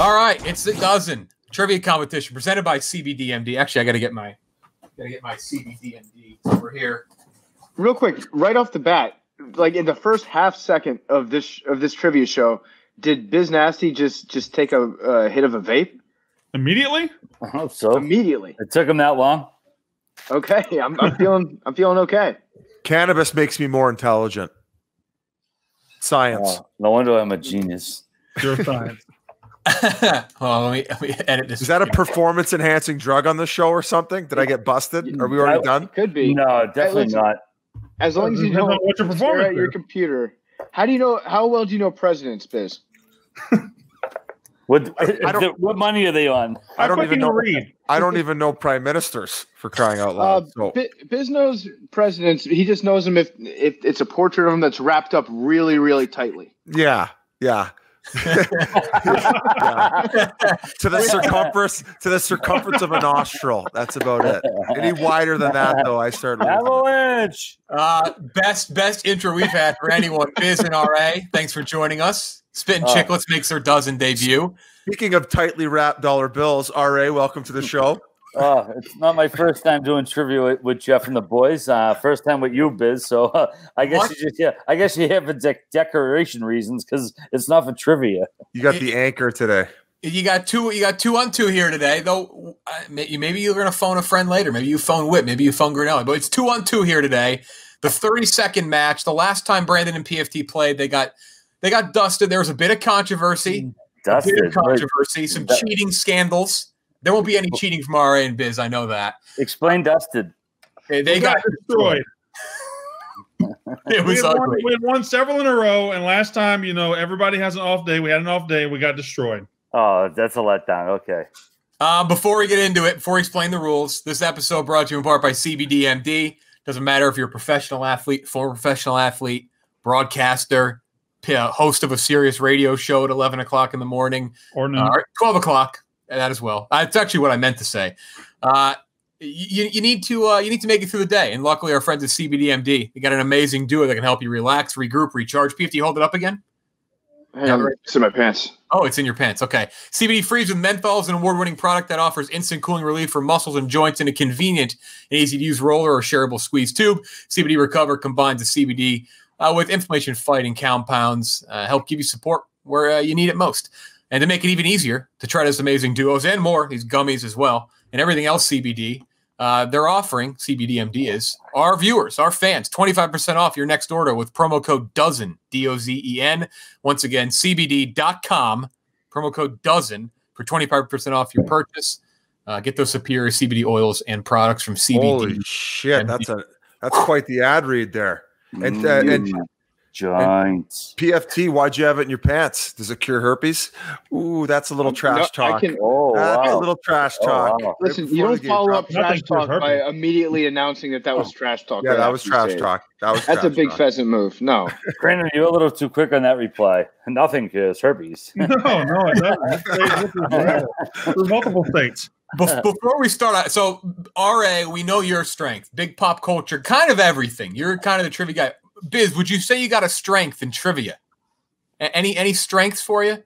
All right, it's the dozen trivia competition presented by CBDMD. Actually, I got to get my got to get my CBDMD over here. Real quick, right off the bat, like in the first half second of this of this trivia show, did Biz Nasty just just take a, a hit of a vape Immediately? I hope so. immediately? It took him that long. Okay, I'm, I'm feeling I'm feeling okay. Cannabis makes me more intelligent. Science. Oh, no wonder I'm a genius. Pure science. well, let me, let me edit this. Is that a performance enhancing drug on the show or something? Did I get busted? Are we already I- done? Could be. No, definitely listen. not. As long as you know what your stare performance at your is. computer. How do you know? How well do you know presidents, Biz? What, I don't- what money are they on? I don't How even quick can you know. read. I don't even know prime ministers for crying out Uh, loud. so Bi- Biz knows presidents. He just knows them if if it's a portrait of him that's wrapped up really, really tightly. yeah, yeah. Yeah. to the circumference to the circumference of a nostril. That's about it. Any wider than that, though, I start. Avalanche. Uh, best best intro we've had for anyone. Biz and RA, thanks for joining us. Spitting Oh. Chiclets makes their dozen debut. Speaking of tightly wrapped dollar bills, Ra, welcome to the show. Oh, it's not my first time doing trivia with, with Jeff and the boys. Uh, first time with you, Biz. So uh, I guess What? you just yeah. I guess you have for dec- decoration reasons because it's not for trivia. You got the anchor today. You got two. You got two on two here today. Though uh, maybe you're gonna phone a friend later. Maybe you phone Whit. Maybe you phone Grinelli. But it's two on two here today. The 30 second match. The last time Brandon and PFT played, they got they got dusted. There was a bit of controversy. A bit Dusted. of controversy. Some cheating scandals. There won't be any cheating from RA and Biz. I know that. Explain dusted. They, they We got destroyed. it We was had, won, ugly. we had won several in a row, and last time, you know, everybody has an off day. We had an off day. We got destroyed. Oh, that's a letdown. Okay. Um, before we get into it, before we explain the rules, this episode brought to you in part by CBDMD. Doesn't matter if you're a professional athlete, former professional athlete, broadcaster, uh, host of a serious radio show at 11 o'clock in the morning, Or no. uh, 12 o'clock, and that as well. It's actually what I meant to say. Uh, you, you need to uh, you need to make it through the day, and luckily our friends at CBDMD they got an amazing duo that can help you relax, regroup, recharge. PFT, hold it up again. Hang on, it's in my pants. Oh, it's in your pants. Okay. CBD Freeze with menthol is an award winning product that offers instant cooling relief for muscles and joints in a convenient and easy to use roller or shareable squeeze tube. CBD Recover combines the CBD uh, with inflammation fighting compounds, uh, help give you support where uh, you need it most. And to make it even easier to try this amazing duos and more, these gummies as well, and everything else CBD, uh, they're offering, CBDMD is, our viewers, our fans, 25% off your next order with promo code DOZEN, D O Z E N. Once again, CBD.com, promo code DOZEN for 25% off your purchase. Uh, get those superior CBD oils and products from CBD. Holy shit, that's a that's quite the ad read there. And, uh, and Giants. PFT, why'd you have it in your pants? Does it cure herpes? Ooh, that's a little trash No, I talk. can- Oh, That's a little trash Oh, talk. wow. Right Listen, you don't follow up trash talk to by hurt immediately announcing that that was oh. trash talk. Yeah, that was trash say talk. That was That's a big talk. pheasant move. No, Brandon, you're a little too quick on that reply. Nothing cures herpes. no, no, it doesn't. Multiple states. Before we start, out, so RA, we know your strength, big pop culture, kind of everything. You're kind of the trivia guy. Biz, would you say you got a strength in trivia? A- Any any strengths for you?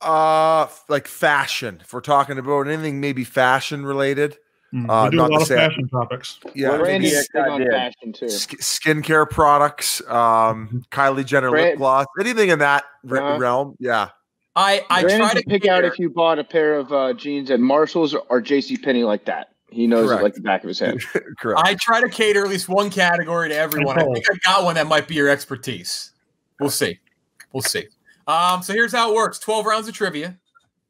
Uh, like fashion. If we're talking about anything, maybe fashion related. Mm, Uh, we do a lot of say- fashion topics. Yeah, Well, Brandon's yeah, on fashion too. sk- skincare products, um, Kylie Jenner lip gloss, anything in that re- Uh-huh. realm. Yeah, I I Brandon try to can pick out if you bought a pair of uh, jeans at Marshalls or J.C. Penney like that. He knows Correct. it like the back of his head. correct. I try to cater at least one category to everyone. I think I got one that might be your expertise. We'll see. We'll see. Um, so here's how it works: twelve rounds of trivia,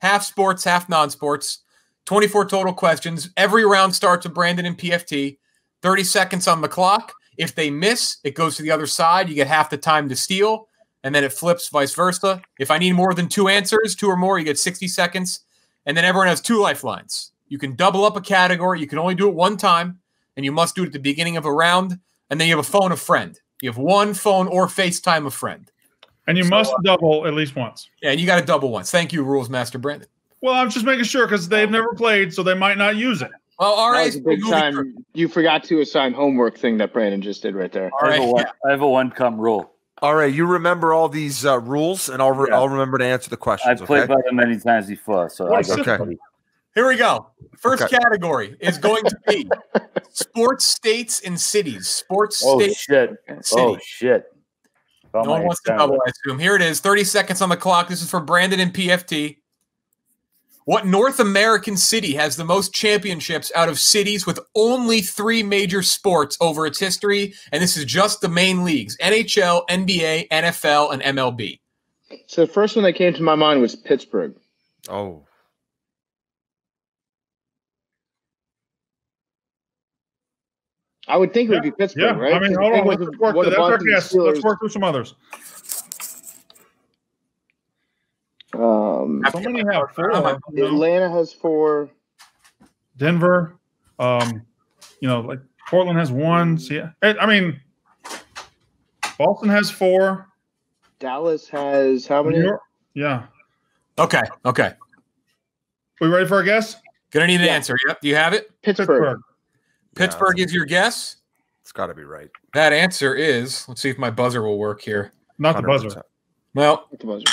half sports, half non-sports. Twenty-four total questions. Every round starts with Brandon and PFT. Thirty seconds on the clock. If they miss, it goes to the other side. You get half the time to steal, and then it flips vice versa. If I need more than two answers, two or more, you get sixty seconds, and then everyone has two lifelines. You can double up a category. You can only do it one time and you must do it at the beginning of a round. And then you have a phone a friend. You have one phone or FaceTime a friend. And you So, must uh, double at least once. Yeah, and you got to double once. Thank you, Rules Master Brandon. Well, I'm just making sure because they've never played, so they might not use it. Well, That RA was a big time. You forgot to assign homework thing that Brandon just did right there. All I have, a right. one, I have a one come rule. All right, you remember all these uh, rules, and I'll re- Yeah. I'll remember to answer the questions. I've played okay? by them many times before, so I What's got okay. It, buddy. Here we go. First Okay. category is going to be sports states and cities. Sports Oh states shit! and Oh cities. shit! Oh, no one wants to double, I assume. Here it is. 30 seconds on the clock. This is for Brandon and PFT. What North American city has the most championships out of cities with only three major sports over its history? And this is just the main leagues NHL, NBA, NFL, and MLB. So the first one that came to my mind was Pittsburgh. Oh, I would think it would be Pittsburgh, Yeah, right? I mean, Because hold the on. Let's was work, what let's, work, the yes, let's work through some others. Um, So many have four. you. Atlanta has four. Denver, um, you know, like Portland has one. So yeah, I I mean, Boston has four. Dallas has how many? Yeah. Okay. Okay. We ready for our guess? Gonna need an Yeah. answer. Yep. Do you have it? Pittsburgh. Pittsburgh. Pittsburgh is your guess. it's got to be right. That answer is, let's see if my buzzer will work here. Not the 100%. buzzer. Well, At the buzzer.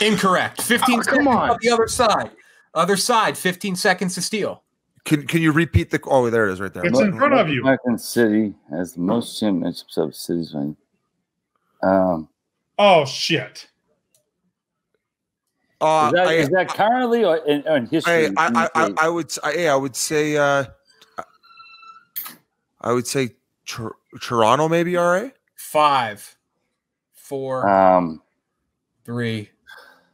incorrect. 15 Oh, come seconds on. on the other side. Other side, 15 seconds to steal. Can Can you repeat the? Oh, there it is, right there. It's in front of you. American City has the most championships of cities. Right? Um, Oh shit! Uh, is, that, I, is that currently or in, or in history? I, I, I, I, I would, s- I, yeah, I would say, uh, I would say Tor- Toronto, maybe. All right, Five, four, um, three,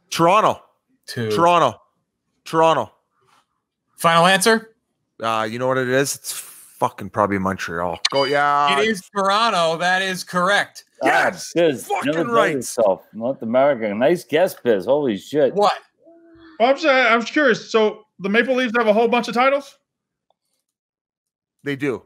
Toronto, two. Toronto, Toronto. Final answer? Uh, you know what it is? It's fucking probably Montreal. Go, yeah. it is Toronto. That is correct. Yes, ah, Biz, fucking right. right. Yourself, North America. Nice guess, Biz. Holy shit! What? Well, I'm, saying, I'm curious. So the Maple Leafs have a whole bunch of titles. They do.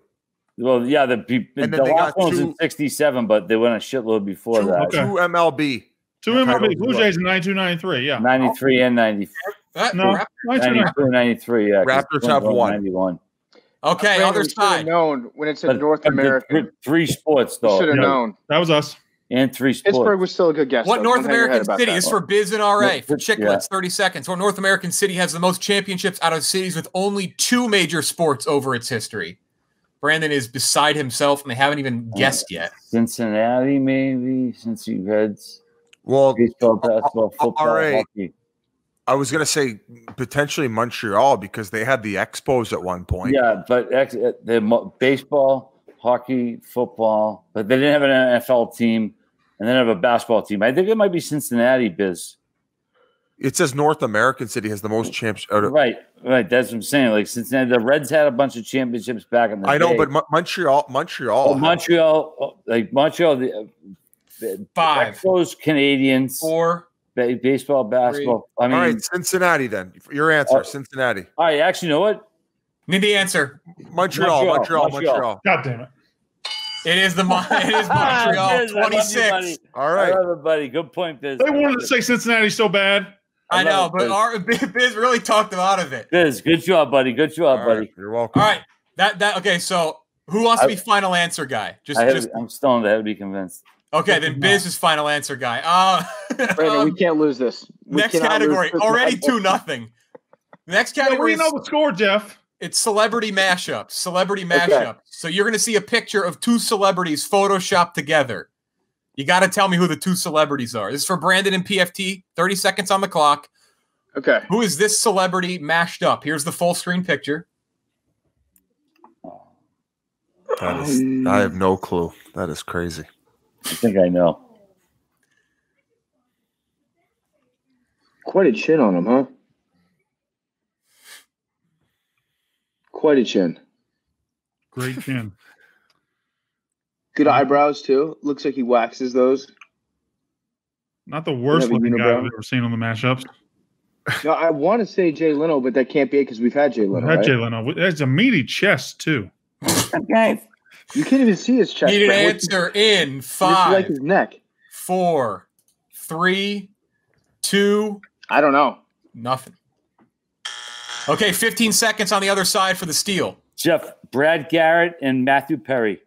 Well, yeah, the the, And the they last got one was in '67, but they went a shitload before Two, that. Okay. two MLB. two MLB. titles Blue Jays in 92, 93. Yeah. '93 and '94. That- No, rap- 92, 92, 93. Yeah, 'cause Raptors have one. 91. Okay, Brandon, other have side. known when it's said But- North but America. Three, three sports We though, should have Yeah. known. That was us. and three sports. Pittsburgh was still a good guess. What though. North Don't hang your head American city that. is for Biz and RA for Yeah. Chiclets? 30 seconds. What North American city has the most championships out of cities with only two major sports over its history? Brandon is beside himself and they haven't even guessed yet. Cincinnati, maybe since you Reds, Well, baseball, basketball, uh, football, all right. hockey. I was gonna say potentially Montreal because they had the Expos at one point. Yeah, but ex- uh, the mo- baseball, hockey, football, but they didn't have an NFL team, and they didn't have a basketball team. I think it might be Cincinnati, Biz. It says North American city has the most champs. Out Right, right. That's what I'm saying. Like Cincinnati, the Reds had a bunch of championships back in the I know, day. but Mo- Montreal, Montreal, Oh, Montreal, oh, like Montreal, the, uh, the Five. Expos, Canadiens, Four. ba- baseball, basketball. I mean, all right, Cincinnati. Then your answer, Uh, Cincinnati, all right. Actually, you know what? Need the answer. Montreal, Montreal, Montreal, Montreal. Montreal. God damn it. It is the Mon- it is Montreal. Biz, I love you, 26. buddy. All I love it, buddy. Good point, Biz. They wanted to say Cincinnati so bad. I I know, love but Biz. our Biz really talked them out of it. Biz, good job, buddy. Good job, All right, buddy. You're welcome. All right. That that okay, so who wants to be final answer guy? Just I have, just I'm stoned. I have to be convinced. okay, then Biz is final answer guy. Uh Brandon, we um, can't lose this. We next category. this Already two nothing. Next Yeah, category we know the score, Jeff. It's celebrity mashup. Celebrity mashup. So you're going to see a picture of two celebrities photoshopped together. You got to tell me who the two celebrities are. This is for Brandon and PFT. 30 seconds on the clock. Okay. Who is this celebrity mashed up? Here's the full screen picture. That is, I have no clue. That is crazy. I think I know. Quite a chin on him, huh? Quite a chin. Great chin. Good eyebrows too. Looks like he waxes those. Not the worst Have a looking guy. I've ever seen on the mashups. No, I want to say Jay Leno, but that can't be it because we've had Jay We Leno. had Right? Jay Leno. There's a meaty chest too. Okay. You can't even see his chest. Need an Brent. What's- answer in This is like his neck. four, three, two, I don't know. nothing. Okay, 15 seconds on the other side for the steal. Jeff, Brad Garrett, and Matthew Perry.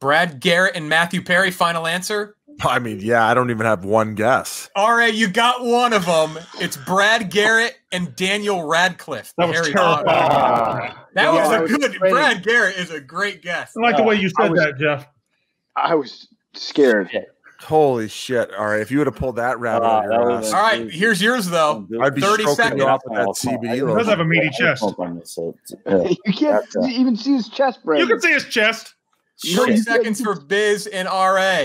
Brad Garrett and Matthew Perry, final answer. I mean, yeah, I don't even have one guess. All right, you got one of them. It's Brad Garrett and Daniel Radcliffe. That was Harry terrifying. Potter. Ah, That Yeah, was a was good. great. Brad Garrett is a great guess. I like the way you said was- that, Jeff. I was scared. Holy shit! All right, if you would have pulled that rabbit, out of that your would've ass, All right, here's yours though. I'd be 30 stroking seconds. you off with that He CBD He does have a meaty chest. You can't uh, even see his chest, You can see his chest. Thirty Shit. seconds for Biz and Ra.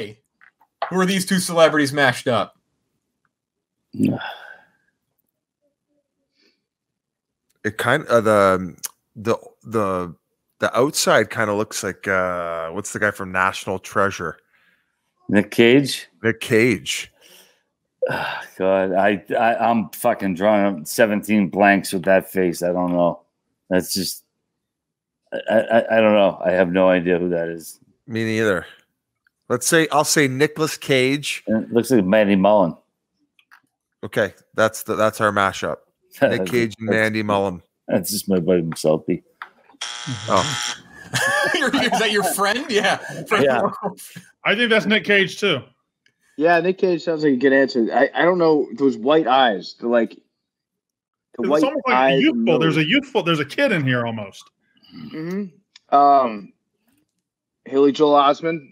Who are these two celebrities mashed up? It kind of the the the the outside kind of looks like uh what's the guy from National Treasure? Nick Cage. Nick Cage. Ah, God, I, I I'm fucking drawing 17 blanks with that face. I don't know. That's just I, I I don't know. I have no idea who that is. Me neither. Let's say I'll say Nicolas Cage. It looks like Mandy Mullen. Okay, that's the that's our mashup. Nick Cage and Mandy Mullen. That's just my buddy Selfie. Oh, is that your friend? Yeah. Friend- Yeah. I think that's Nick Cage too. Yeah, Nick Cage sounds like a good answer. I, I don't know those white eyes. The like the It's white almost like eyes. youthful. There's a youthful. There's a kid in here almost. Hmm Um, Haley Joel Osment.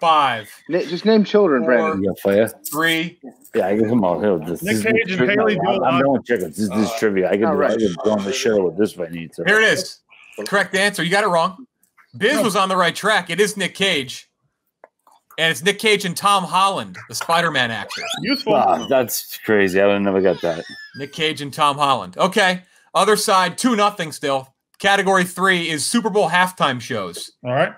Five, Na- just name children, Four. Brandon. You got fire? three. Yeah, I get him all here. This, Nick this Cage is and trivia. Haley I'm- Joel I'm Osment. doing trivia. This, this is trivia. I can all do. right. I can go on the show with this if I need to. Here it is. Correct answer. You got it wrong. Biz No. was on the right track. It is Nick Cage. And it's Nick Cage and Tom Holland, the Spider Man actor. Youthful. Wow, that's crazy. I would have never got that. Nick Cage and Tom Holland. Okay. Other side, 2 nothing still. Category three is Super Bowl halftime shows. All right.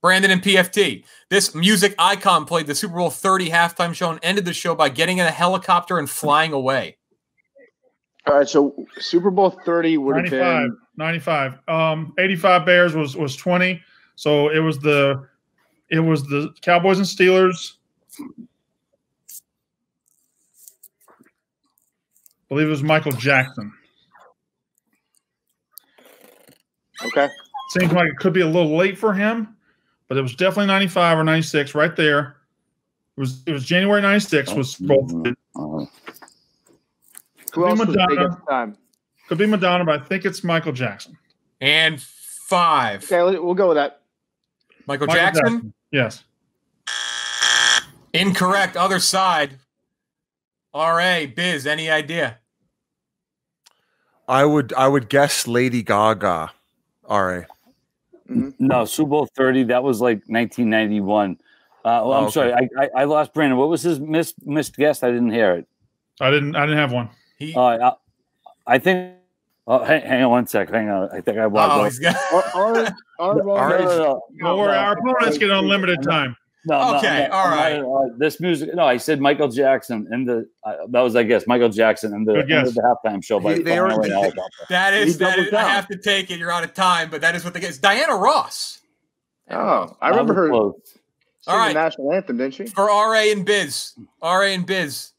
Brandon and PFT. This music icon played the Super Bowl 30 halftime show and ended the show by getting in a helicopter and flying away. All right, so Super Bowl thirty would have 95. been 95. Um, 85 Bears was was 20. So it was the it was the Cowboys and Steelers. I believe it was Michael Jackson. Okay. Seems like it could be a little late for him, but it was definitely 95 or 96 right there. It was it was January 96 was both Mhm. Uh, Who else was big Madonna. at the time? could be Madonna, but I think it's Michael Jackson. And five. Okay, we'll go with that. Michael, Michael Jackson? Yes. Incorrect. Other side. RA, Biz, any idea? I would I would guess Lady Gaga. All right. no, Super Bowl 30, that was like 1991. Uh, well, I'm Oh, okay. sorry. I, I, I lost Brandon. What was his miss, missed guess? I didn't hear it. I didn't I didn't have one. He, Uh, I, I think. Oh, hang, hang on one sec. Hang on. I think I oh, he's got. Our, our, our No, wrong- no, no, no. Don't worry, our opponents get unlimited time. No, no, Okay, no, all I'm not- uh, this music. No, I said Michael Jackson and the. Uh, that was, I guess, Michael Jackson and the, Good end guess. of the halftime show by He- they flying already- away in a helicopter. That is, He that doubled is I have to take it. You're out of time, but that is what they get. It's Diana Ross. Oh, I remember her was close. All right. the national anthem, didn't she? For RA and Biz. RA and Biz.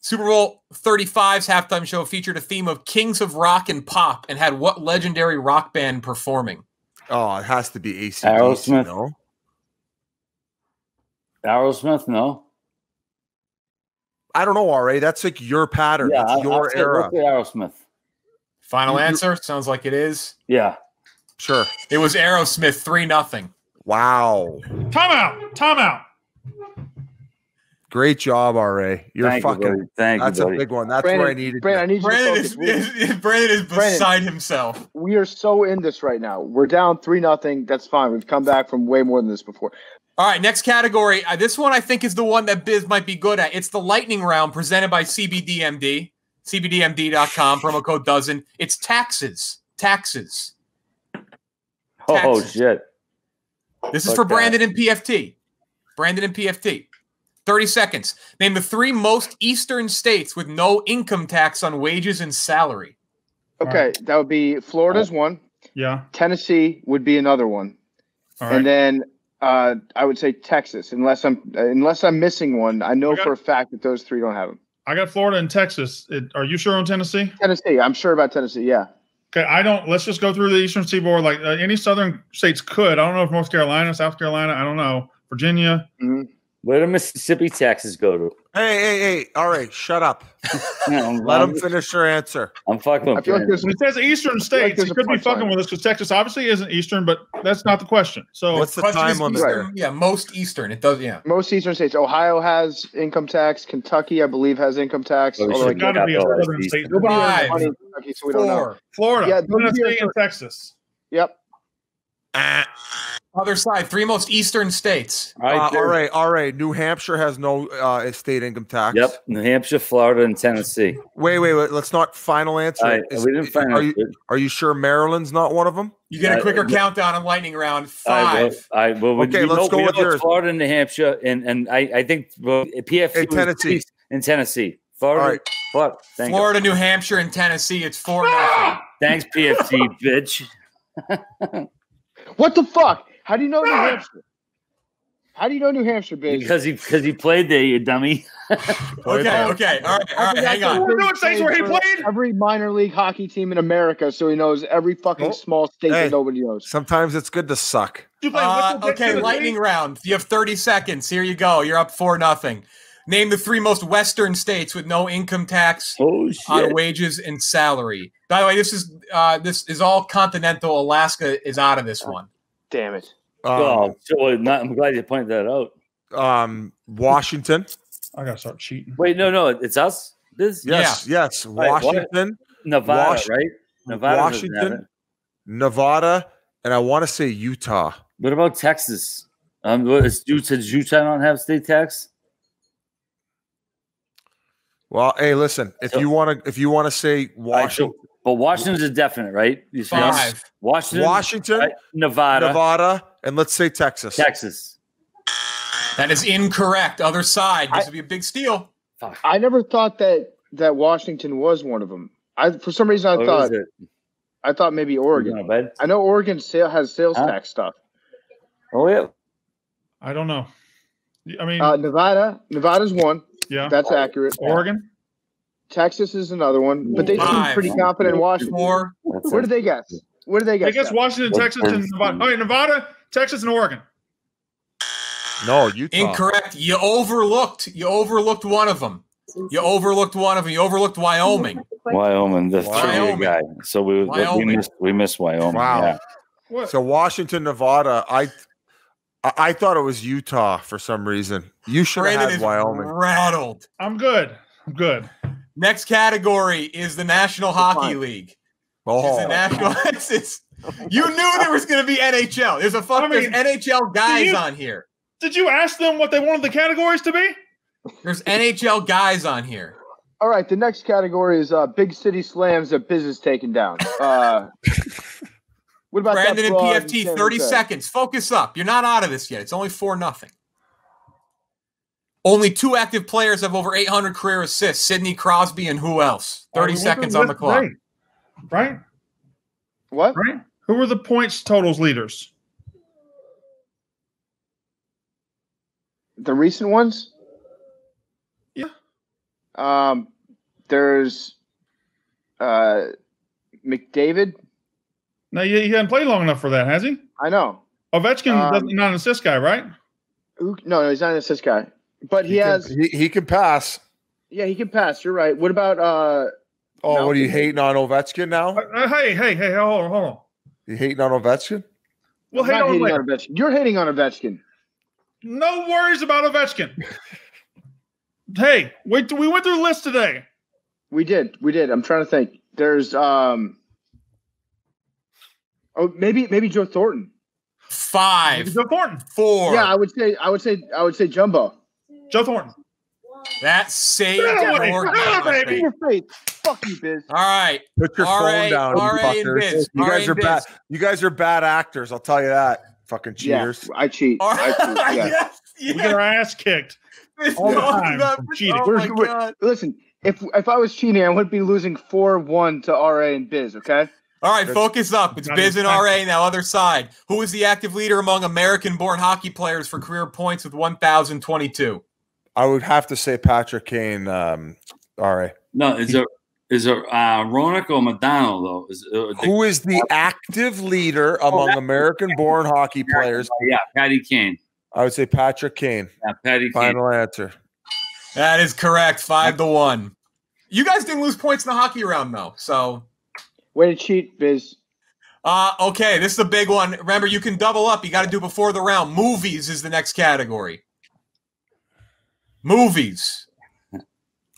Super Bowl 35's halftime show featured a theme of Kings of Rock and Pop and had what legendary rock band performing? Oh, it has to be ACDC. Aerosmith. No? Aerosmith, no. I don't know, RA. That's like your pattern. Yeah, That's I'll- your I'll say- era. let's say Aerosmith. Final You- you- answer? Sounds like it is. Yeah. Sure. It was Aerosmith 3 nothing. Wow. Time out. Time out. Great job, RA. You're Thank fucking. you. Thank that's you, a big one. That's Brandon, where I needed. Brandon, I need you Brandon to is, focus. Is- Brandon is Brandon. beside himself. we are so in this right now. We're down three nothing. That's fine. We've come back from way more than this before. All right, next category. Uh, this one I think is the one that Biz might be good at. It's the lightning round presented by CBDMD, CBDMD.com, promo code dozen. It's taxes. Taxes. Oh Taxes. shit! This is for Okay. Brandon and PFT. Brandon and PFT. 30 seconds. Name the three most eastern states with no income tax on wages and salary. Okay, that would be Florida's one. Yeah. Tennessee would be another one, All and then uh, I would say Texas, unless I'm unless I'm missing one. I know Okay. for a fact that those three don't have them. I got Florida and Texas. It, are you sure on Tennessee? Tennessee, I'm sure about Tennessee. Yeah, Okay, I don't. Let's just go through the Eastern Seaboard. Like uh, any Southern states could. I don't know if North Carolina, South Carolina. I don't know. Virginia. Where do Mississippi taxes go to? Hey, hey, hey! All right, shut up. I'm, Let I'm, them finish their answer. I'm fucking I with feel like Brandon. there's When it says Eastern states, there's he could be punchline. fucking with us because Texas obviously isn't Eastern, but that's not the question. So What's the Question time is limit Eastern- Yeah, most Eastern. It does. Yeah. most eastern states. Ohio has income tax. Kentucky, I believe, has income tax. Oh, we although should I it's got to be a southern state. Nobody earns Five, Kentucky, so we don't know. Four. Florida, Yeah, those are Tennessee, your- and Texas. Yep. Ah, Other side. Three most Eastern states. All right, uh, all Jared. right, all right. New Hampshire has no uh, state income tax. Yep, New Hampshire, Florida, and Tennessee. Wait, wait, wait. Let's not final answer. All right, Is- we didn't find are you are you sure Maryland's not one of them? You get a Uh, quicker yeah. countdown on lightning round. All right, well, Five. all right, well, we- Okay, we let's know, go with yours. Florida, and New Hampshire, and and I, I think well, PFT And Tennessee. East- and Tennessee. Florida, All right. Florida. Thank. Florida, New Hampshire, and Tennessee. It's four nothing. Thanks, PFT, bitch. What the fuck? How do you know New Hampshire? How do you know New Hampshire, baby? Because he because he played there, you dummy. Okay, okay, all right, all right. Hang on. We're doing states where he played? Every minor league hockey team in America, so he knows every fucking Oh, small state hey. that nobody knows. Sometimes it's good to suck. Uh, okay, Tennessee? lightning round. You have 30 seconds. Here you go. You're up four nothing. Name the three most Western states with no income tax Oh on wages and salary. By the way, this is uh, this is all continental. Alaska is out of this one. Damn it. Um, oh, so not, I'm glad you pointed that out. um, Washington. I gotta start cheating. Wait, no, no, it's us. This Yes, yes. right, what- Washington, Nevada, Wash- right? Nevada, Washington. Nevada, and I want to say Utah. What about Texas? Um, what is Utah? Does Utah not have state tax? Well, hey, listen. If So- you want to, if you want to say All right, so- Washington, but Washington's a definite, right? You say Five. Washington, Washington, right? Nevada, Nevada, and let's say Texas. Texas. That is incorrect. Other side. This I- would be a big steal. Fuck. I never thought that that Washington was one of them. I for some reason I What thought it? I thought maybe Oregon. going to bed? I know Oregon sale has sales Huh? tax stuff. Oh yeah. I don't know. I mean, Uh, Nevada, Nevada's one. yeah. That's accurate. Oregon. Texas is another one, but they seem pretty confident in Washington. Four. That's Where did they guess? Where did they guess? I guess? guess that? Washington, What Texas, and? Nevada. Oh, yeah, Nevada, Texas, and Oregon. No, Utah. Incorrect. You overlooked. You overlooked one of them. You overlooked one of them. You overlooked Wyoming. Wyoming, the Wyoming. trivia guy. So we we Wyoming. missed we missed Wyoming. Wow. Yeah. So Washington, Nevada. I, I, I thought it was Utah for some reason. You should have had is Wyoming. rattled. I'm good. I'm good. Next category is the National Hockey fine. League. Oh, the national. it's- it's- you knew there was going to be NHL. There's a fuck. I mean, there's NHL guys you- on here. Did you ask them what they wanted the categories to be? There's NHL guys on here. All right, the next category is uh, big city slams that business taken down. Uh, what about Brandon that and PFT, 30 seconds. Focus up. You're not out of this yet. It's only 4 nothing. Only two active players have over 800 career assists Sidney Crosby and who else? 30 Oh, seconds on the clock. today. Right? What? Right? Who were the points totals leaders? The recent ones? Yeah. Um, there's uh, McDavid. No, he, he hasn't played long enough for that, has he? I know. Ovechkin Um, doesn't not an assist guy, right? Who, no, no, he's not an assist guy, but he, he, has. can, he, he can pass. Yeah, he can pass. You're right. What about uh? Oh, No. what are you hating on Ovechkin now? Uh, uh, hey, hey, hey, hold on, hold on. You hating on Ovechkin? Well, I'm hey, on hating later. on Ovechkin. You're hating on Ovechkin. No worries about Ovechkin. hey, wait, we went through the list today. We did. We did. I'm trying to think. There's um. Oh, maybe maybe Joe Thornton. Five, Joe Thornton. four. Yeah, I would say I would say I would say Jumbo. Joe Thornton. That saved Get away. your baby. Your face. Fuck you, Biz. All right. Put your RA phone down, you RA fuckers. Biz. You RA guys are bad. You guys are bad actors. I'll tell you that. Fucking cheaters. Yeah, I cheat. All I right. cheat. Yeah. yes. We get yes. our ass kicked. All the time up- cheating. Oh my God. Listen, if if I was cheating, I wouldn't be losing four one to RA and Biz. Okay. All right, focus up. It's Biz and even- RA now, other side. Who is the active leader among American born hockey players for career points with 1,022? I would have to say Patrick Kane. Um, all right. No, is it is it uh, Ronick or Madonna though? Is uh, Who is the active leader among that- American-born hockey players? yeah, Patty Kane. I would say Patrick Kane. Yeah, Patty Kane. Final answer. That is correct. Five to one. You guys didn't lose points in the hockey round though, so Way to cheat, Biz. uh okay, this is a big one. Remember, you can double up. You got to do before the round. Movies is the next category. Movies.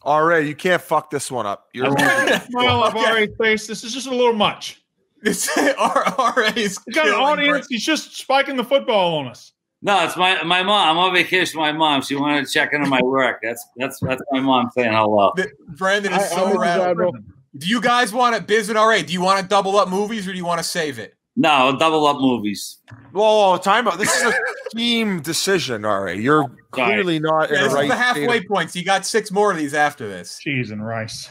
All right, you can't fuck this one up. You're Smile of Okay. RA face. This is just a little much. This RA's We got an audience. He's just spiking the football on us. No, it's my my mom. I'm on vacation with my mom. She wanted to check into my work. That's that's that's my mom saying hello. Brandon is I'm so with you, rattled. Do you guys want it, Biz and RA? Do you want to double up movies or do you want to save it? No, double up movies. Whoa, time out. This is a team decision. All right, you're clearly not in Yeah, the this is the halfway of- points. You got six more of these after this. Cheese and rice.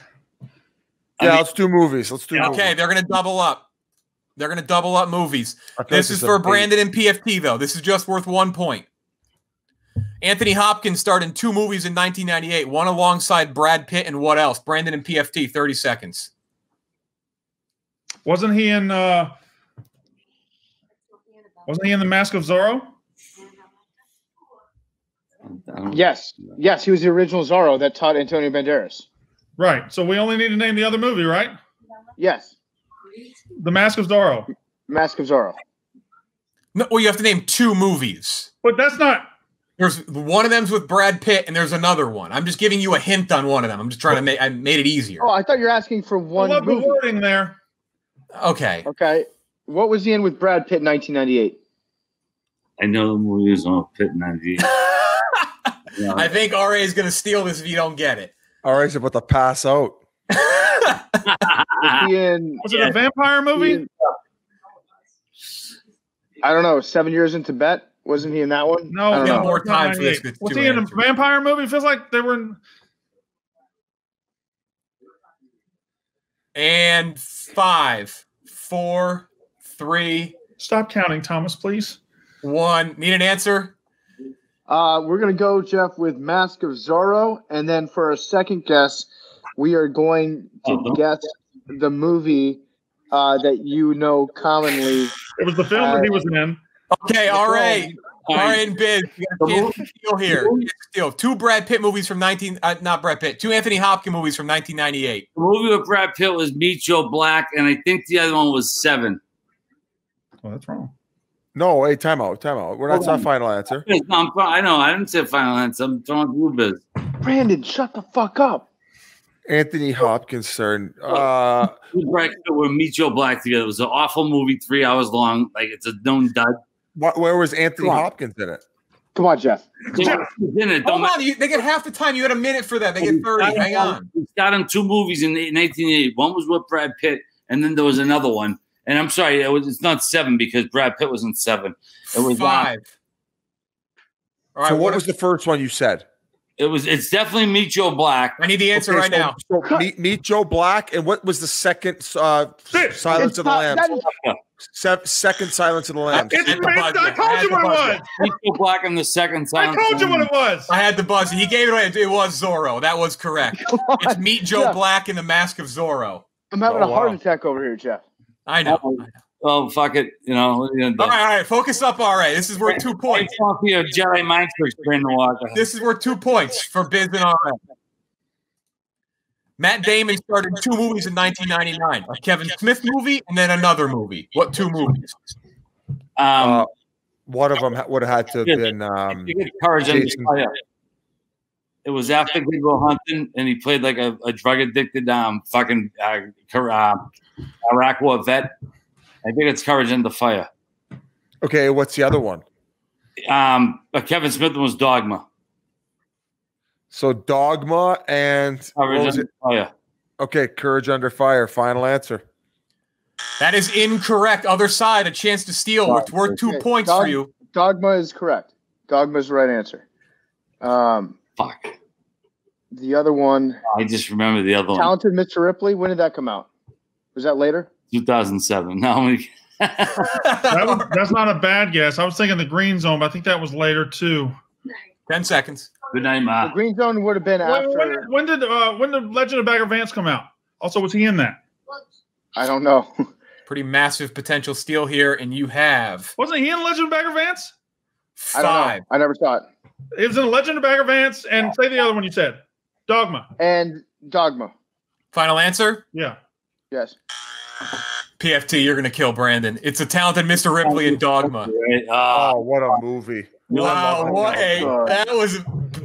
I Yeah, mean- let's do movies. Let's do. Okay, movies. they're gonna double up. They're gonna double up movies. This is said for eight. Brandon and PFT though. This is just worth one point. Anthony Hopkins starred in two movies in 1998, one alongside Brad Pitt and what else? Brandon and PFT, 30 seconds. Wasn't he in? uh Wasn't he in the Mask of Zorro? Yes, yes, he was the original Zorro that taught Antonio Banderas. Right. So we only need to name the other movie, right? Yes, The Mask of Zorro. Mask of Zorro. No, well, you have to name two movies. But that's not. There's one of them's with Brad Pitt, and there's another one. I'm just giving you a hint on one of them. I'm just trying to make. I made it easier. Oh, I thought you were asking for I one love the wording there. Okay. Okay, what was he in with Brad Pitt in 1998? I know the movie was on Pitt 98. Yeah. I think RA is going to steal this if you don't get it. All right, so about to pass out. Was he in? Was it a vampire movie? in- I don't know. Seven years in Tibet. Wasn't he in that one? No, I don't We got know. more time for this Was he in a vampire movie? Feels like they were in. And five, four, three, Stop counting, Thomas, please. one. Need an answer? Uh, we're gonna go, Jeff, with Mask of Zorro, and then for a second guess, we are going to don't- guess the movie uh, that you know commonly. It was the film that he was in. Okay, The RA. film. All and Biz. You got a chance to steal here. You get to steal. Two Brad Pitt movies from 19, uh, not Brad Pitt, two Anthony Hopkins movies from 1998. The movie with Brad Pitt was Meet Joe Black, and I think the other one was Seven. Oh, that's wrong. No, hey, time out, time out. We're not Hold our on. final answer. No, I'm, I know. I didn't say final answer. I'm throwing blue biz. Brandon, shut the fuck up. Anthony Hopkins, sir. Uh, Brad Pitt with Meet Joe Black together. It was an awful movie, three hours long. Like it's a known dud. wh- where was Anthony Hopkins in it? Come on, Jeff. He's in it. Hold on. You, they get half the time. You had a minute for that. They get 30. Hang on. He's got him two movies in 1980. One was with Brad Pitt, and then there was another one. And I'm sorry, it was, it's not seven because Brad Pitt was in seven. It was uh, Five. All right. so what what was the first one you said? It was. It's definitely Meet Joe Black. I need the answer Okay, right so- now. So meet, meet Joe Black, and what was the second uh, Silence It's of the not- Lambs? Se- second Silence of the Lambs. It's, At the I told At you what it was. Meet Joe Black in the second Silence. I time. told you what it was. I had the buzzer. He gave it away. It was Zorro. That was correct. It's Meet Joe Jeff. Black in the Mask of Zorro. I'm having Oh, a heart wow. attack over here, Jeff. I know. Oh, Oh fuck it, you know. What are you gonna do? All right, all right. Focus up. All right. This is worth two points. It's off your Jedi mind tricks, Brandon Walker. This is worth two points for Biz and RA. Matt Damon started two movies in 1999: a Kevin Smith movie and then another movie. What two movies? Um, Uh, one of them would have had to have been. Um, courage Jason. fire. It was after Good Will Hunting, and he played like a, a drug addicted, um, fucking uh, Kar- uh, Iraq War vet. I think it's Courage Under Fire. okay, what's the other one? Um, but Kevin Smith was Dogma. So Dogma and what Courage Under it? Fire. Okay, Courage Under Fire. Final answer. That is incorrect. Other side, a chance to steal. It's worth two Okay, points dog- for you. Dogma is correct. Dogma is the right answer. Um, Fuck. the other one, I just remember the other one. Talented Mr. Ripley. When did that come out? Was that later? 2007. No, we- That was, that's not a bad guess. I was thinking the Green Zone, but I think that was later too. Ten seconds. good night, Ma. The Green Zone would have been When, when, after. when did uh, when did Legend of Bagger Vance come out? Also, was he in that? I don't know. Pretty massive potential steal here, and you have Wasn't he in Legend of Bagger Vance? I don't Five. know. I never saw it. It was in Legend of Bagger Vance, and say the other one you said. Dogma. And Dogma. Final answer. Yeah. Yes. PFT, you're gonna kill Brandon. It's a talented Mr. Ripley in Dogma. Right? Uh, Oh, what a movie! Wow, Oh what a God. that was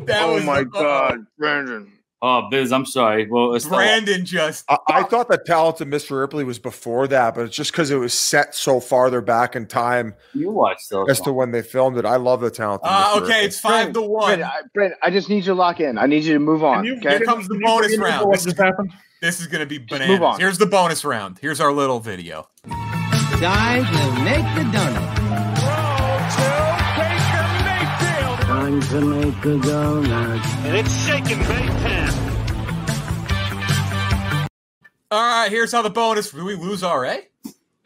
that oh was my oh, God, Brandon. oh, Biz, I'm sorry. Well, it's Brandon just I, I thought the talented Mr. Ripley was before that, but it's just because it was set so farther back in time you watched those. as to when they filmed it. I love the talented. uh, Mr. okay, Ripley. it's five to one. Brandon I, Brandon, I just need you to lock in. I need you to move on. You- okay. Here comes the bonus round. What just happened? This is gonna be move bananas. on. Here's the bonus round. Here's our little video. Time to make the donut. Time to make a donut. And it's shaking bake pan. All right, here's how the bonus. Did we lose RA? Eh?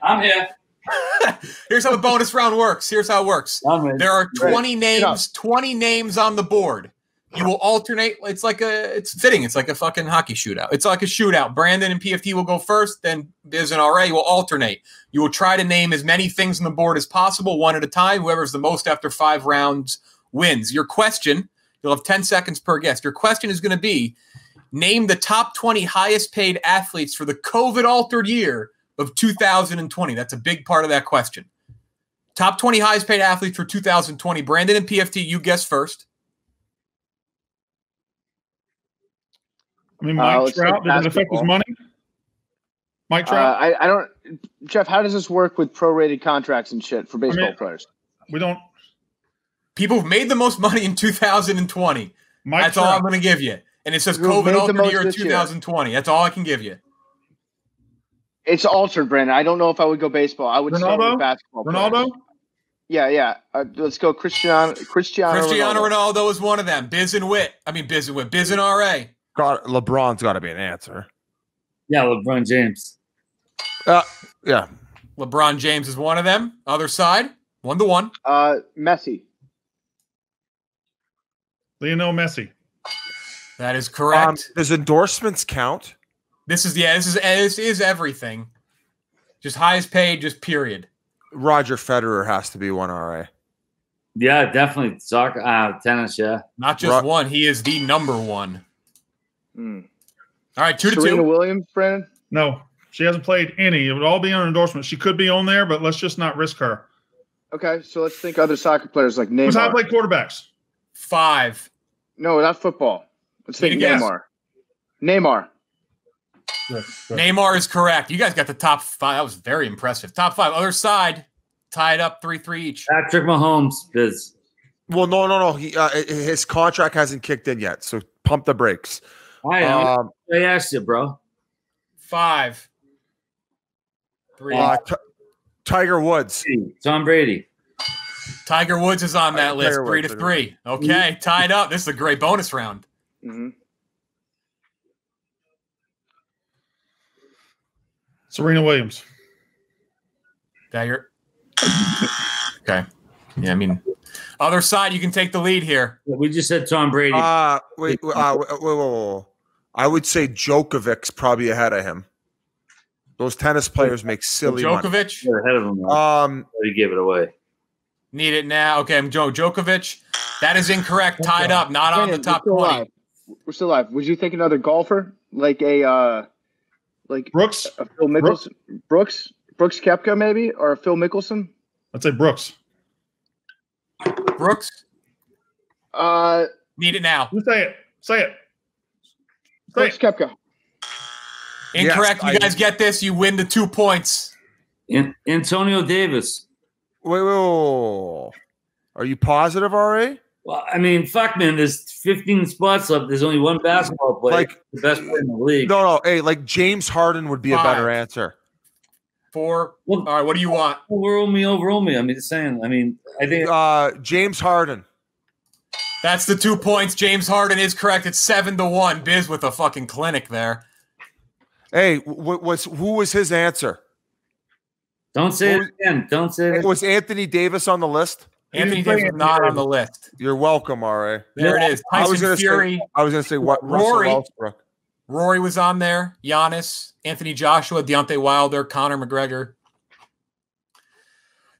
I'm here. Here's how the bonus round works. Here's how it works. There are 20 names, 20 names on the board. You will alternate. It's like a, it's fitting. It's like a fucking hockey shootout. It's like a shootout. Brandon and PFT will go first, then Biz and RA will alternate. You will try to name as many things on the board as possible, one at a time. Whoever's the most after five rounds wins. Your question, you'll have 10 seconds per guest. Your question is going to be name the top 20 highest paid athletes for the COVID altered year of 2020. That's a big part of that question. Top 20 highest paid athletes for 2020. Brandon and PFT, you guess first. I mean, Uh, Mike let's Trout, did it affect his money? Mike Uh, Trout? I, I don't, Jeff. How does this work with prorated contracts and shit for baseball mean- players? we don't. People who've made the most money in 2020. Mike That's Trout. all I'm going to give you. And it says Who made COVID the altered most year of this year? 2020. That's all I can give you. It's altered, Brandon. I don't know if I would go baseball. I would start Ronaldo? with basketball. players. Ronaldo? Yeah, yeah. Uh, let's go, Cristiano. Cristiano. Cristiano Ronaldo. Ronaldo is one of them. Biz and Whit. I mean, Biz and Whit. Biz and RA. God, LeBron's got to be an answer. Yeah, LeBron James. Uh, yeah, LeBron James is one of them. Other side, one to one. Uh, Messi. Lionel Messi. That is correct. um, does endorsements count? this is yeah. This is this is everything. Just highest paid. Just period. Roger Federer has to be one RA. Yeah, definitely. Soccer, uh, tennis. Yeah. Not just Ro- one. He is the number one. Hmm. All right, two to Serena two. Williams, Brandon. No, she hasn't played any. It would all be on endorsement. She could be on there, but let's just not risk her. Okay, so let's think other soccer players like Neymar. Who's high Neymar. play quarterbacks? Five. No, not football. Let's think Need a guess. Neymar. Neymar. Neymar is correct. You guys got the top five. That was very impressive. Top five. Other side, tied up three three each. Patrick Mahomes. Biz. Well, no, no, no. He uh, his contract hasn't kicked in yet, so pump the brakes. I am. Um, I asked you, bro. Five. Three. uh, Ti- Tiger Woods. Tom Brady. Tiger Woods is on that Tiger list. Woods, Three to three. Okay, tied up. This is a great bonus round. hmm Serena Williams. Dagger. Okay. Yeah, I mean, other side, you can take the lead here. We just said Tom Brady. Uh, wait, wait, uh, wait, wait, wait, wait, wait. I would say Djokovic's probably ahead of him. Those tennis players make silly money. Djokovic, You're ahead of him. though. Um, he gave it away. need it now. Okay, I'm Joe Djokovic. That is incorrect. Tied up, not on the top we're still 20. alive. We're still alive. Would you think another golfer like a uh, like Brooks. a Phil Mickelson, Brooks, Brooks Koepka maybe, or a Phil Mickelson? Let's say Brooks. Brooks, Uh, need it now. You say it. Say it. Say Brooks it. Koepka. Incorrect. Yes, you I- guys get this. You win the two points. An- Antonio Davis. wait, wait, wait, wait. Are you positive, RA? Well, I mean, fuck, man. There's 15 spots left. There's only one basketball player, Like- the best player in the league. No, no. Hey, like James Harden would be a better answer. Four. Well, All right, what do you want? overrule me, overrule me. I mean, just saying. I mean, I think Uh, James Harden. That's the two points. James Harden is correct. It's seven to one. Biz with a fucking clinic there. Hey, what was who was his answer? don't say What it again. Don't say it. Was Anthony Davis on the list? Anthony didn't Davis is not on the list. You're welcome, RA. There it is. I was Tyson gonna Fury. say I was gonna say what Russell Rory. Westbrook. Rory was on there. Giannis, Anthony Joshua, Deontay Wilder, Conor McGregor.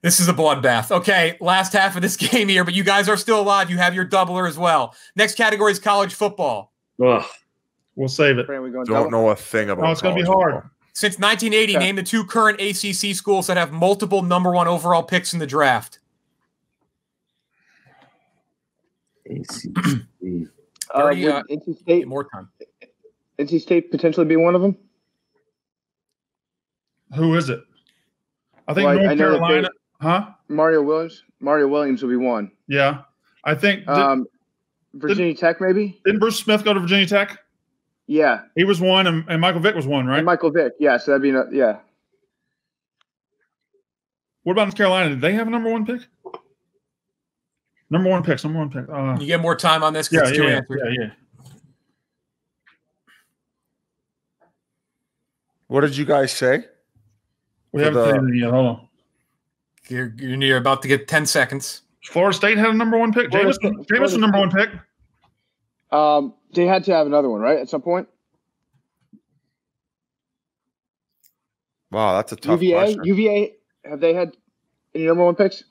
This is a bloodbath. Okay, last half of this game here, but you guys are still alive. You have your doubler as well. Next category is college football. Ugh. We'll save it. Brandon, we going Don't double? know a thing about. Oh, it's gonna be hard. football. Since 1980, Okay. name the two current ACC schools that have multiple number one overall picks in the draft. ACC. Uh, Thirty, would uh, NC State, More time. NC State potentially be one of them? Who is it? I think Well, I- North I know that they- Carolina. Huh? Mario Williams. Mario Williams will be one. Yeah. I think did, Um, Virginia Tech, maybe. didn't Bruce Smith go to Virginia Tech? Yeah, He was one, and, and Michael Vick was one, right? and Michael Vick. Yeah, so that'd be no, yeah. what about North Carolina? Did they have a number one pick? Number one picks. Number one pick. Uh, You get more time on this. yeah, it's two yeah, yeah, yeah. What did you guys say? We haven't the- seen anything yet. Hold on. You're, you're about to get 10 seconds. Florida State had a number one pick. Florida Jameson, State- Jameson number one pick. Um, they had to have another one, right? At some point. Wow, that's a tough UVA. question. UVA. Have they had any number one picks?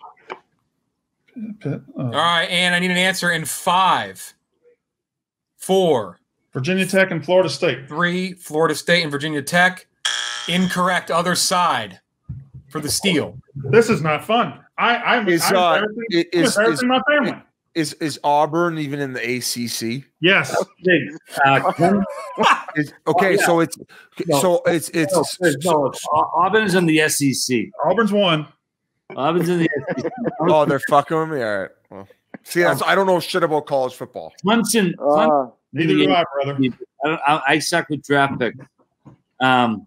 Uh, All right, and I need an answer in five, four, Virginia Tech and Florida State. three, Florida State and Virginia Tech. Incorrect. Other side for the steal. This is not fun. I, I'm, Is, I'm uh, embarrassing, is- my family. Is is Auburn even in the ACC? yes. Uh, Is, okay, yeah. so it's No. so it's it's no, there's no, it's- Au- Auburn's in the SEC. Auburn's one. Auburn's in the SEC. oh they're fucking with me. All right. Well, see, that's, I don't know shit about college football. Clemson. Clemson Uh, Neither do I, brother. I, I, I suck with draft picks. Um,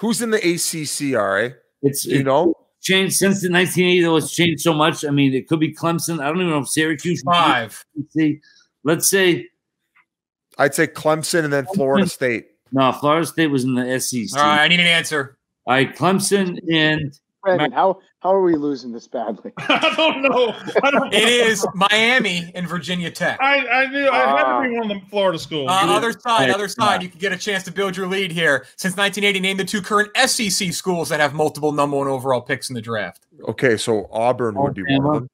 Who's in the ACC? All right, it's you it's know? changed since the 1980. Though it's changed so much. I mean, it could be Clemson. I don't even know if Syracuse. Five. See, let's say I'd say Clemson and then Florida State. no. Florida State was in the SEC. All right, I need an answer. All right, Clemson and Brandon, how how are we losing this badly? I don't know. I don't It is Miami and Virginia Tech. I, I knew I had to be one of the Florida schools. Uh, other side, Hey, other side, you can get a chance to build your lead here. Since 1980, name the two current SEC schools that have multiple number one overall picks in the draft. Okay, so Auburn would be one of them.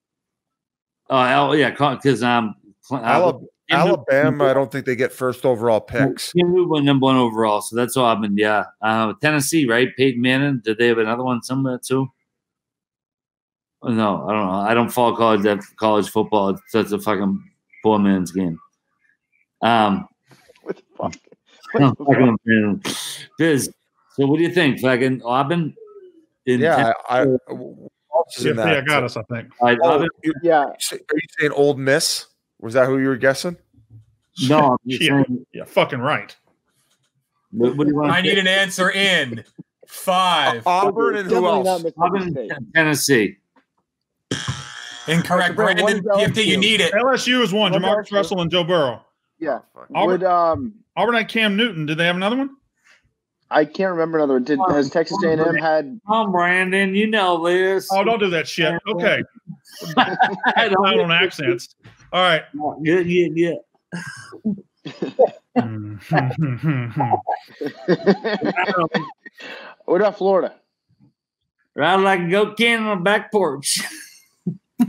oh Al- yeah, because um, Cle- uh, Alabama, Cam Newton- Alabama, I don't think they get first overall picks. Cam Newton went number one overall, so that's Auburn. Yeah, uh, Tennessee, right? Peyton Manning. Did they have another one somewhere too? Oh, no, I don't know. I don't follow college college football. It's that's a fucking poor man's game. Um, What the fuck? no, fucking man. Biz. So what do you think? Fucking Auburn? In Yeah, I. I who else is in CFP, I got us, I think. All right, Oh, Auburn. you- Yeah, are you saying Ole Miss? Was that who you were guessing? No, I'm just Yeah. saying, Yeah, fucking right. what, what do you want? I need an answer in five. Auburn and who else? Auburn, State. Tennessee. Incorrect. Brandon, Brandon, what is PFT, you need it. LSU is one. What Jamarcus Russell and Joe Burrow. Yeah. Auburn- Would um Auburn had Cam Newton. Did they have another one? I can't remember another one. Did has Texas A and M had? Come, Brandon, you know this. Oh, don't do that shit. Okay. I don't on accents. All right. Yeah, yeah, yeah. what about Florida? Ride like a goat can on a back porch.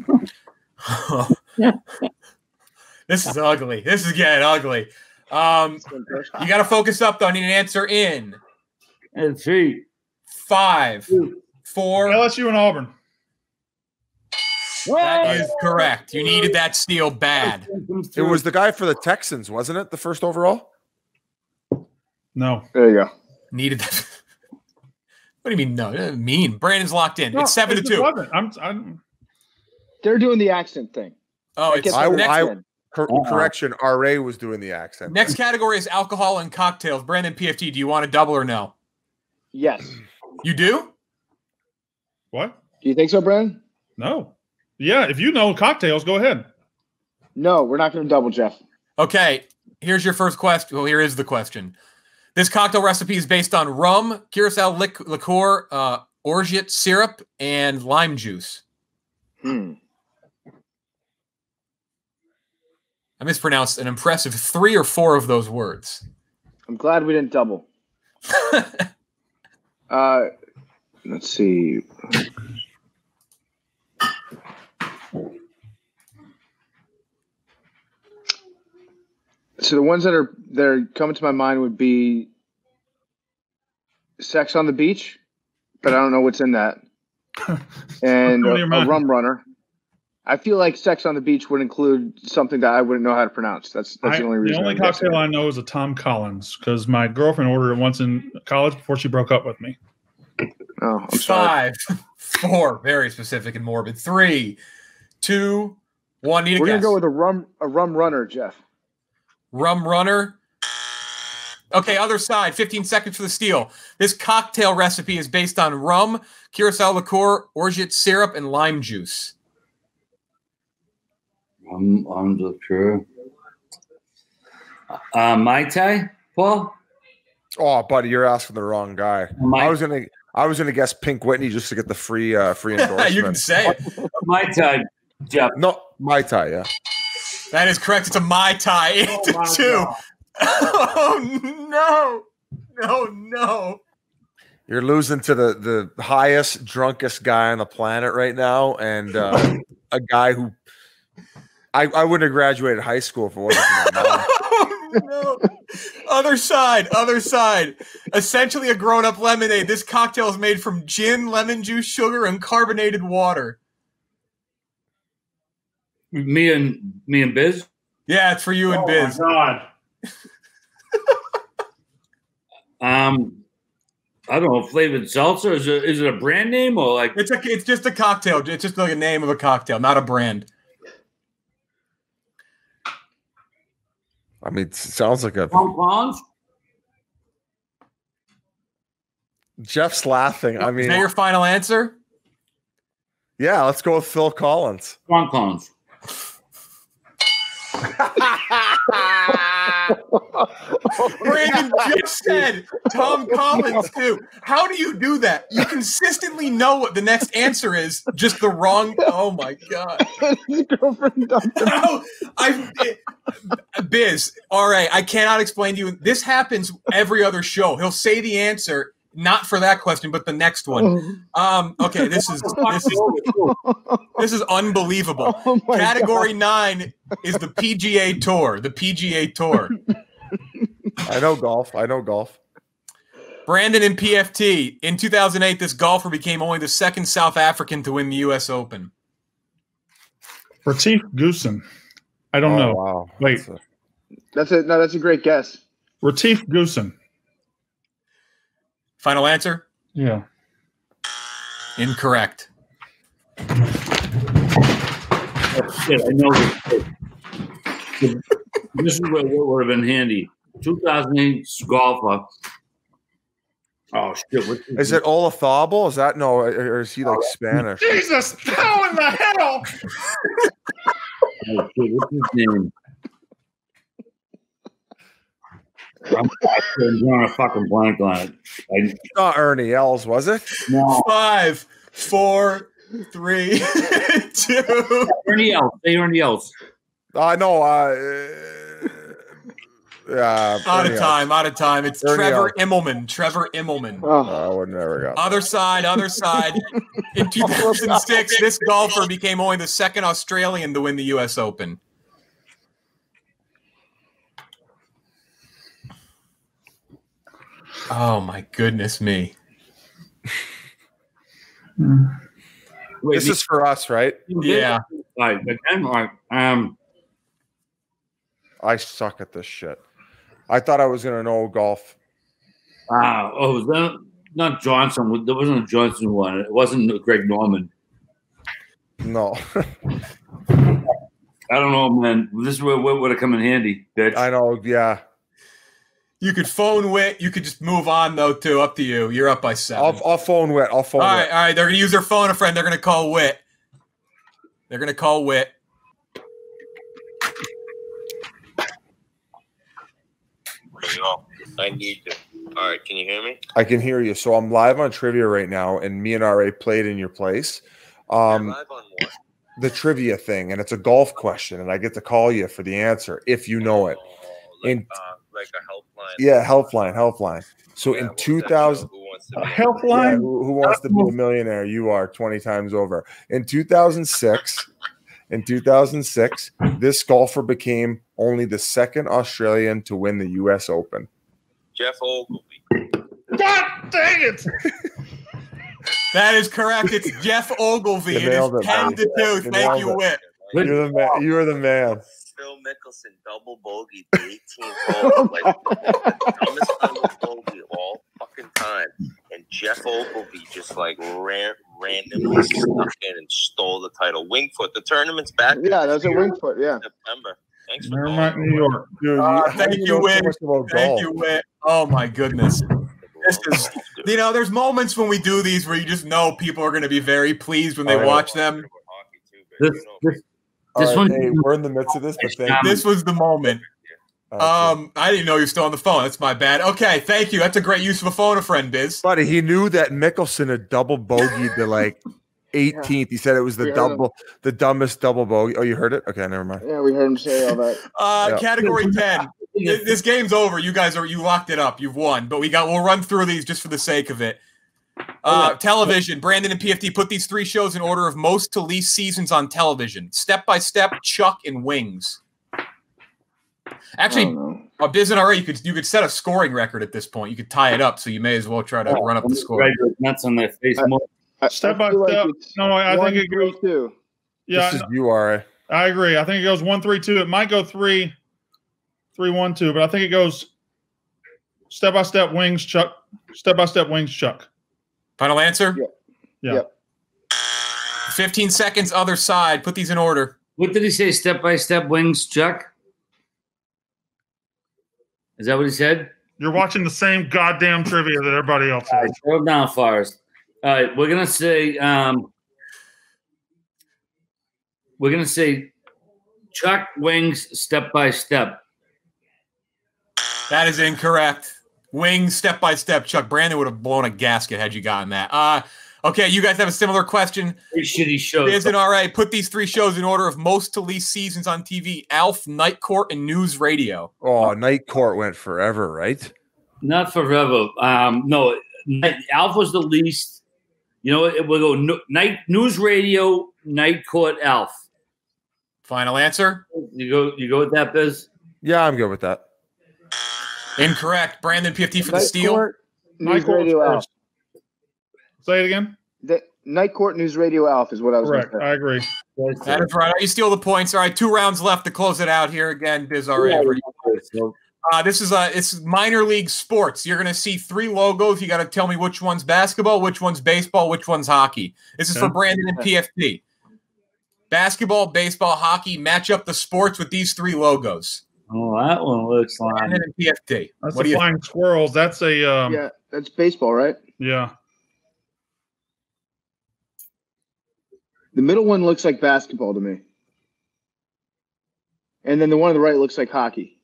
this is ugly. This is getting ugly. Um, you got to focus up though. I need an answer in And three. five, four. LSU and Auburn. That is correct. You needed that steal bad. It was the guy for the Texans, wasn't it? The first overall. No. There you go. Needed that. What do you mean? No, uh, mean Brandon's locked in. No, it's seven it to two. I'm, I'm, They're doing the accent thing. Oh, That it's gets I- the next. I- Cor- Uh-uh. Correction, RA was doing the accent. Next category is alcohol and cocktails. Brandon PFT, do you want a double or no? Yes. You do? what? Do you think so, Brandon? No. Yeah, if you know cocktails, go ahead. No, we're not going to double, Jeff. Okay, here's your first question. Well, here is the question. This cocktail recipe is based on rum, curacao lic- liqueur, uh, orgeat syrup, and lime juice. Hmm. I mispronounced an impressive three or four of those words. I'm glad we didn't double. Uh, let's see. So the ones that are that are coming to my mind would be Sex on the Beach, but I don't know what's in that, and What's a, a? Rum Runner. I feel like Sex on the Beach would include something that I wouldn't know how to pronounce. That's that's I- the only reason. the only I'm guessing. cocktail I know is a Tom Collins because my girlfriend ordered it once in college before she broke up with me. Oh, I'm sorry. Five, four, very specific and morbid. Three, two, one. Need We're guess. gonna go with a rum a rum runner, Jeff. Rum runner. Okay, other side. 15 seconds for the steal. This cocktail recipe is based on rum, curacao liqueur, orgeat syrup, and lime juice. I'm, I'm just sure. Uh, Mai Tai, Paul? Oh, buddy, you're asking the wrong guy. Mai, I was gonna I was gonna guess Pink Whitney just to get the free uh free endorsement. you can say it. Mai Tai, Jeff. no, my tie, yeah. That is correct. It's a Mai Tai. Eight Oh to my two. God. Oh, no. No, no. You're losing to the the highest, drunkest guy on the planet right now, and uh, a guy who I, I wouldn't have graduated high school if it wasn't for my mom. Oh, no. Other side, other side. Essentially a grown up lemonade. This cocktail is made from gin, lemon juice, sugar, and carbonated water. Me and me and Biz. Yeah, it's for you and Oh Biz. my God. Um, I don't know, flavored seltzer. Is it is it a brand name or like It's a, it's just a cocktail. It's just like a name of a cocktail, not a brand. I mean, it sounds like a Tom Collins? Jeff's laughing. I mean, Is mean, that your final answer? yeah, let's go with Phil Collins. Tom Collins. Brandon just said Tom Collins too. How do you do that? You consistently know what the next answer is, just the wrong. Oh my god! His girlfriend. No, I Biz. All right, I cannot explain to you. This happens every other show. He'll say the answer, not for that question, but the next one. Um. Okay, this is this is this is unbelievable. Oh my Category nine is the PGA Tour. The PGA Tour. I know golf. I know golf. Brandon and PFT. In 2008, this golfer became only the second South African to win the U.S. Open. Retief Goosen. I don't Oh, know. Wow. Wait. That's a- That's a no. That's a great guess. Retief Goosen. Final answer? Yeah. Incorrect. Oh, shit, I know this. This is what, what would have been handy. 2008 golfer. Oh shit! What Is it Olafable? Is that no? Or or is he like oh, Spanish? Jesus, how in the hell? Oh, shit, what's his name? I'm, I'm drawing a fucking blank on it. I, Not Ernie Els, was it? no, Five, four, three, two. Ernie Els. Say Ernie Els. I know. Uh, yeah. Out of time, out of time. It's Ernie Trevor Els. Immelman. Trevor Immelman. Oh, I would never got. Other side, other side. In 2006, this golfer became only the second Australian to win the U.S. Open. Oh my goodness me! Wait, This is for us, right? Yeah, All right, again, all right. Um, I suck at this shit. I thought I was gonna know golf. uh, oh, was that not Johnson? There wasn't a Johnson one. It wasn't Greg Norman. No, I don't know, man. This would, would have come in handy, bitch. I know. Yeah, you could phone Whit. You could just move on though. Too up to you. You're up by 7 I'll, I'll phone Whit. I'll phone all right, Whit. all right. They're gonna use their phone a friend. They're gonna call Whit. They're gonna call Whit. I need to. All right, can you hear me? I can hear you. So I'm live on trivia right now, and me and RA played in your place. Um, You're live on what? the trivia thing, and it's a golf question, and I get to call you for the answer if you know it. Oh, like, uh, like a helpline. Yeah, Helpline, Helpline. So Yeah, in what's 2000, show? Who wants to A be- Yeah, who, who wants to be a millionaire? You are 20 times over. In 2006, in 2006, this golfer became only the second Australian to win the U.S. Open. Geoff Ogilvy. God dang it! That is correct. It's Geoff Ogilvy. It is nailed 10 to 2. You Thank you. Whit. You're the man. You're the man. Phil Mickelson double bogey, the 18th hole, like dumbest double bogey of all fucking time, and Geoff Ogilvy just like ran randomly snuck in and stole the title. Wingfoot, the tournament's back. Yeah, that was a Winged Foot. Yeah. September. Thanks for Never calling. mind, New York. Dude, Uh, thank you, know so Win. Thank you, Whit. Oh, my goodness. This is, you know, there's moments when we do these where you just know people are going to be very pleased when they Oh, watch them. This, this, All this right, one, hey, we're in the midst of this, but thank you. This was the moment. Thank. Um, I didn't know you were still on the phone. That's my bad. Okay, thank you. That's a great use of a phone a friend, Biz. Buddy, he knew that Mickelson had double bogeyed the like 18th. He said it was the We double, the dumbest double bogey. Oh, you heard it? Okay, never mind. Yeah, we heard him say all that. Uh, Yeah. category 10. This, this game's over. You guys are you locked it up. You've won. But we got we'll run through these just for the sake of it. Uh, television. Brandon and PFT put these three shows in order of most to least seasons on television. Step by step, Chuck and Wings. Actually, don't a Biz and RA, you could you could set a scoring record at this point. You could tie it up, so you may as well try to run up the score. Right, nuts on their face. more. I- Step I by feel like step. No, I one, think it goes. two. Yeah, This is you, RA. I agree. I think it goes one, three, two. It might go three, three, one, two, but I think it goes step by step wings, Chuck. Step by step wings, Chuck. Final answer? Yeah. Yeah. Yep. 15 seconds, other side. Put these in order. What did he say? Step by step wings, Chuck. Is that what he said? You're watching the same goddamn trivia that everybody else All is. right, slow down, Forrest. All right, we're gonna say um, we're gonna say Chuck wings step by step. That is incorrect. Wings step by step. Chuck Brandon would have blown a gasket had you gotten that. Uh okay, you guys have a similar question. Very shitty show. Biz and RA, put these three shows in order of most to least seasons on TV. Alf, Night Court, and News Radio. Oh, Night Court went forever, right? Not forever. Um, no, Alf was the least. You know, it will go no, night news radio, night court, Alf. Final answer? You go, you go with that, Biz. Yeah, I'm good with that. Incorrect. Brandon PFT for the Night steal. Court, Night News Court was Radio Alpha. first. Say it again. The Night Court News Radio Alpha is what I was Correct. going I agree. That is right. You steal the points. All right, two rounds left to close it out here. Again, Biz RA. So, Uh, this is uh, it's minor league sports. You're gonna see three logos. You got to tell me which one's basketball, which one's baseball, which one's hockey. This is for Brandon and PFT. Basketball, baseball, hockey. Match up the sports with these three logos. Oh, that one looks like. Brandon and PFT. That's what do the you? flying squirrels. That's a um, yeah. Yeah, that's baseball, right? Yeah. The middle one looks like basketball to me. And then the one on the right looks like hockey.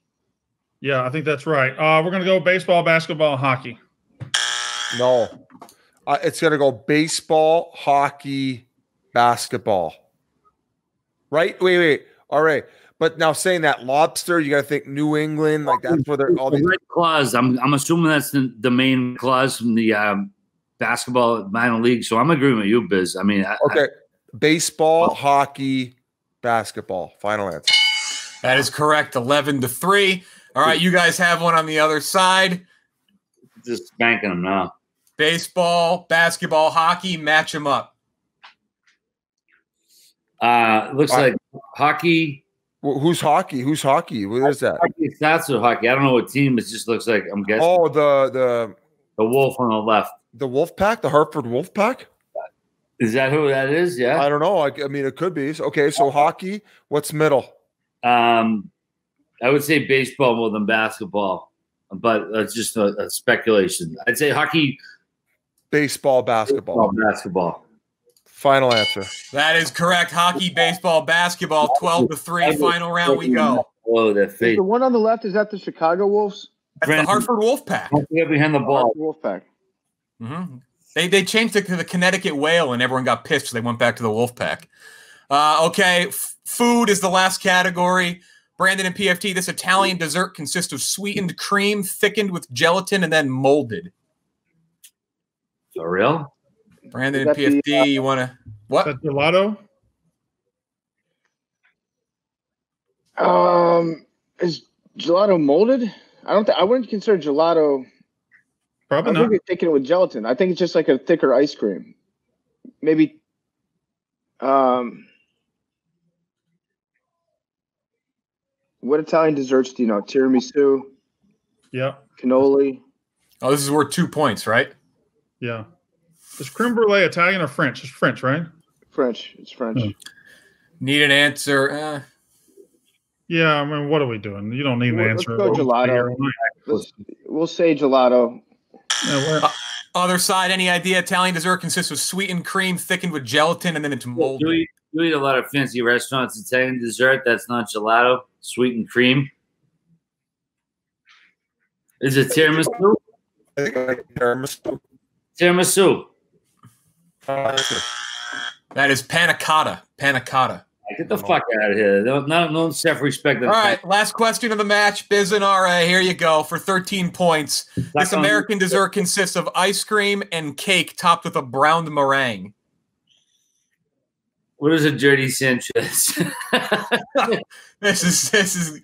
Yeah, I think that's right. Uh, we're gonna go baseball, basketball, hockey. No, uh, it's gonna go baseball, hockey, basketball. Right? Wait, wait. All right. But now saying that lobster, you got to think New England. Like that's where they're all The these. Red Claws. I'm I'm assuming that's the, the Maine Claws from the um, basketball minor league. So I'm agreeing with you, Biz. I mean, I, Okay, baseball, hockey, basketball. Final answer. That is correct. Eleven to three. All right, you guys have one on the other side. Just spanking them now. Baseball, basketball, hockey. Match them up. Uh, looks I- like hockey. Wh- Who's hockey? Who's hockey? What is that? Hockey starts with hockey. I don't know what team. It just looks like I'm guessing Oh, the the the Wolf on the left. the Wolf Pack, the Hartford Wolf Pack. Is that who that is? Yeah. I don't know. I, I mean, it could be. Okay, so hockey. What's middle? Um, I would say baseball more than basketball, but that's just a, a speculation. I'd say hockey, Baseball, basketball. baseball, basketball. Final answer. That is correct. Hockey, baseball, basketball. Twelve to three. Final round. We go. Oh, their Is face. the one on the left, is that the Chicago Wolves? That's the Hartford Wolf Pack. Behind the ball. Wolfpack. hmm They they changed it to the Connecticut Whale, and everyone got pissed, so they went back to the Wolfpack. Uh, okay, f- food is the last category. Brandon and PFT. This Italian dessert consists of sweetened cream thickened with gelatin and then molded. For real? Brandon and Is that the, PFT. you want to Is what? that gelato? Um, Is gelato molded? I don't. Th- I wouldn't consider gelato. I Probably don't think not. you're thinking it with gelatin. I think it's just like a thicker ice cream. Maybe. Um. What Italian desserts do you know? Tiramisu, Yeah, cannoli. Oh, this is worth two points, right? yeah. Is creme brulee Italian or French? It's French, right? French. It's French. Hmm. Need an answer. Uh, Yeah. I mean, what are we doing? You don't need an answer. let's go gelato. Let's, we'll say gelato. Yeah, where- other side, any idea? Italian dessert consists of sweetened cream thickened with gelatin, and then it's You molded. eat, you eat a lot of fancy restaurants. Italian dessert that's not gelato, sweetened cream. Is it tiramisu? I think I like tiramisu. Tiramisu. That is panna cotta. Panna cotta. Get the fuck out of here. No, no, no self-respect. All right, last question of the match. Biz and RA, here you go for 13 points. This American dessert consists of ice cream and cake topped with a browned meringue. What is a dirty Sanchez? This is this is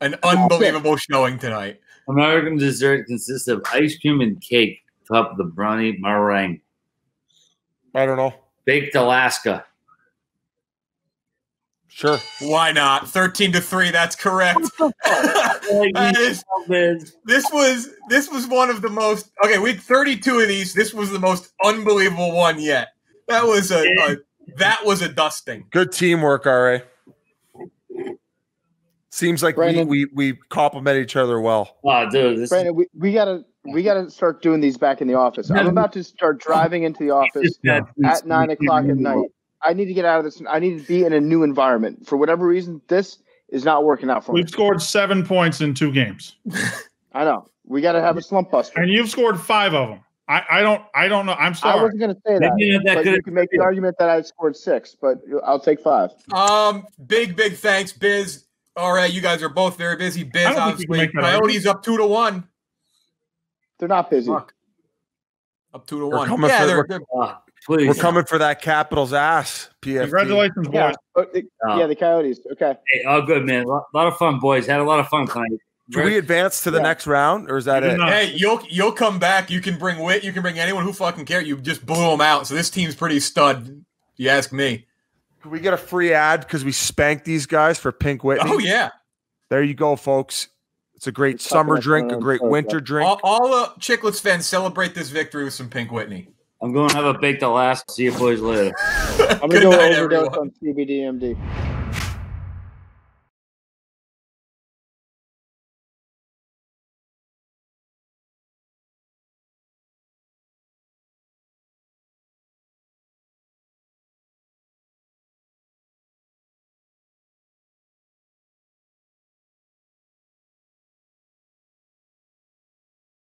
an unbelievable showing tonight. American dessert consists of ice cream and cake topped with a brownie meringue. I don't know. Baked Alaska. Sure. Why not? 13 to 3, that's correct. That is- this was this was one of the most okay, we had 32 of these. This was the most unbelievable one yet. That was a, a that was a dusting. Good teamwork, RA. Seems like we, Brandon. we we complement each other well. Oh, dude, this Brandon, we, we gotta we gotta start doing these back in the office. I'm about to start driving into the office at nine o'clock at night. I need to get out of this. I need to be in a new environment. For whatever reason, this is not working out for me. We've scored seven points in two games, I know. We got to have a slump buster. and you've scored five of them. I, I don't I don't know. I'm sorry. I wasn't going to say that, Maybe you're that but you can make the argument that I scored six, but I'll take five. Um, big, big thanks, Biz. All right, you guys are both very busy. Biz, I don't think you can obviously. make that Coyotes up two to one. They're not busy. Fuck. Up two to We're one. coming Yeah, for- they're, we're- they're Ah, please. We're coming for that Capitals ass. PFT. Congratulations, boys. Yeah, but the, Oh. yeah, the Coyotes. Okay. Hey, all good, man. A lot, lot of fun, boys. Had a lot of fun tonight. Do we advance to the Yeah. next round, or is that it? Hey, you'll you'll come back. You can bring Whit. You can bring anyone who fucking care. You just blew them out. So this team's pretty stud. if You ask me. Can we get a free ad because we spanked these guys for Pink Whitney? Oh yeah. There you go, folks. It's a great You're summer drink, a great winter drink. All, all uh, Chiclets fans celebrate this victory with some Pink Whitney. I'm going to have a baked Alaska. See you boys later. I'm going to go night, overdose everyone. on CBDMD.